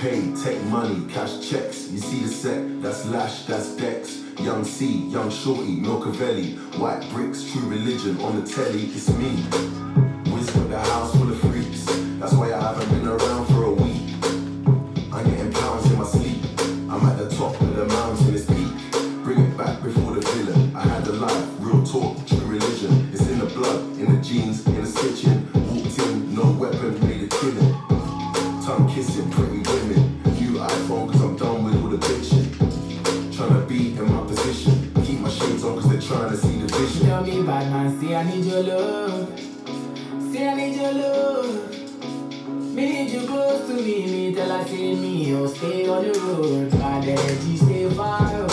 take money, cash checks. You see the set, that's Lash, that's Dex. Young C, Young Shorty, Milcavelli. White bricks, true religion on the telly, it's me. Wiz got the house full of freaks. That's why I haven't been around for a week. I'm getting pounds in my sleep. I'm at the top of the mountain, it's peak. Bring it back before the villain. I had the life, real talk, true religion. It's in the blood, in the jeans, in the stitching. Walked in, no weapon, made a killing. Tongue kissing, my shades on, cause they're trying to see the vision. Tell me, bad man, say I need your love. Say I need your love. Me need you close to me. Me tell her, say me, oh, stay on the road. Bad energy, stay far away.